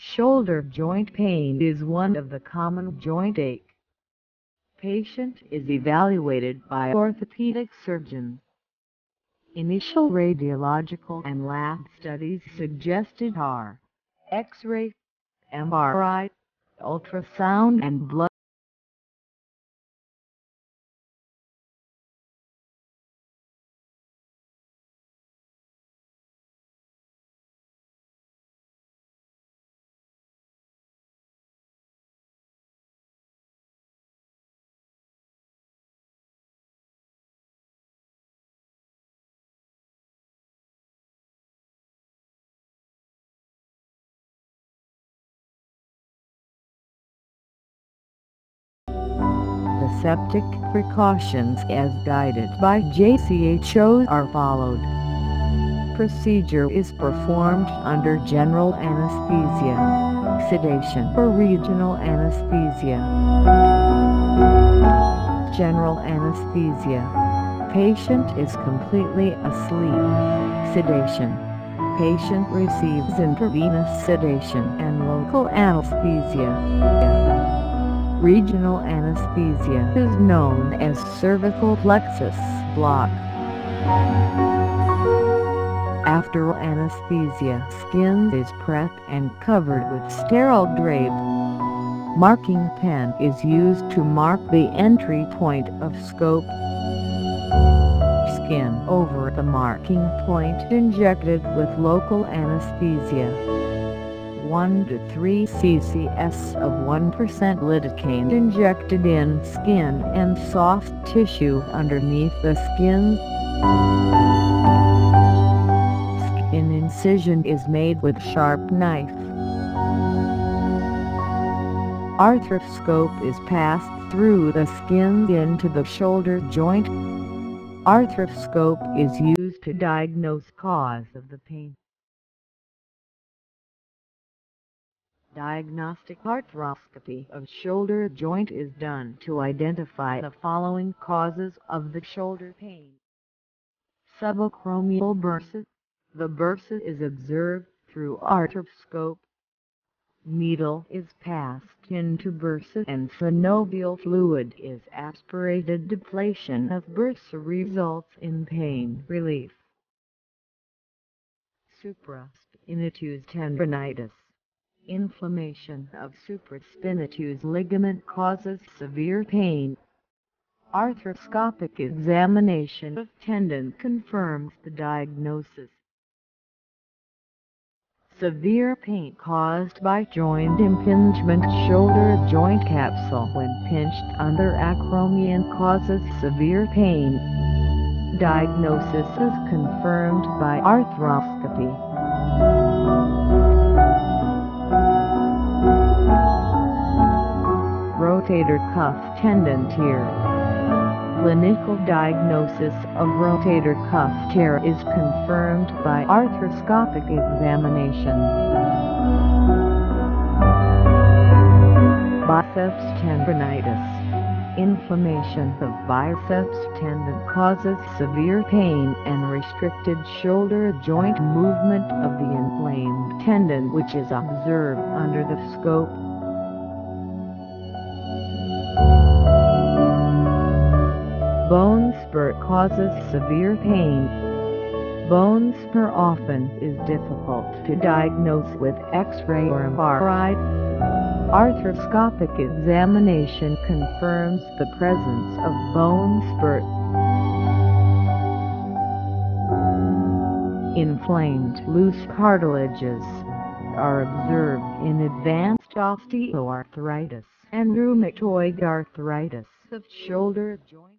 Shoulder joint pain is one of the common joint ache. Patient is evaluated by orthopedic surgeon. Initial radiological and lab studies suggested are X-ray, MRI, ultrasound and blood Aseptic precautions as guided by JCHO are followed. Procedure is performed under general anesthesia. Sedation for regional anesthesia. General anesthesia. Patient is completely asleep. Sedation. Patient receives intravenous sedation and local anesthesia. Regional anesthesia is known as cervical plexus block. After anesthesia, skin is prepped and covered with sterile drape. Marking pen is used to mark the entry point of scope. Skin over the marking point injected with local anesthesia. 1 to 3 ccs of 1% lidocaine injected in skin and soft tissue underneath the skin. Skin incision is made with sharp knife. Arthroscope is passed through the skin into the shoulder joint. Arthroscope is used to diagnose cause of the pain. Diagnostic arthroscopy of shoulder joint is done to identify the following causes of the shoulder pain. Subacromial bursa. The bursa is observed through arthroscope. Needle is passed into bursa and synovial fluid is aspirated. Deflation of bursa results in pain relief. Supraspinatus tendonitis Inflammation of supraspinatus ligament causes severe pain. Arthroscopic examination of tendon confirms the diagnosis. Severe pain caused by joint impingement shoulder joint capsule when pinched under acromion causes severe pain. Diagnosis is confirmed by arthroscopy. Rotator cuff tendon tear. Clinical diagnosis of rotator cuff tear is confirmed by arthroscopic examination. Biceps tendonitis. Inflammation of biceps tendon causes severe pain and restricted shoulder joint movement of the inflamed tendon which is observed under the scope causes severe pain. Bone spur often is difficult to diagnose with X-ray or MRI. Arthroscopic examination confirms the presence of bone spur. Inflamed loose cartilages are observed in advanced osteoarthritis and rheumatoid arthritis of shoulder joint.